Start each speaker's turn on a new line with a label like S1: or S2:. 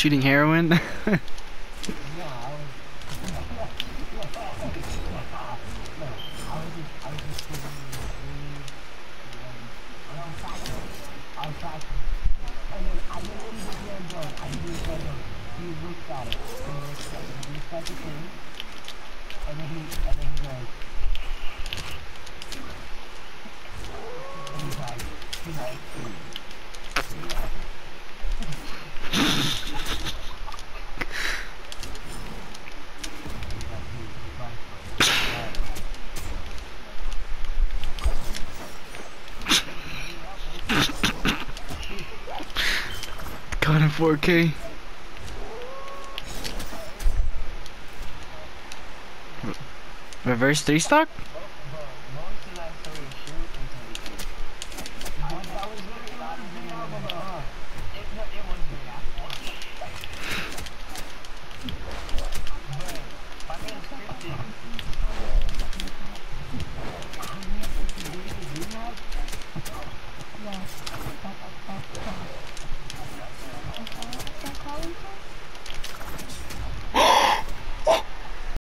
S1: shooting heroin? Thank you. 4K. Reverse three stock?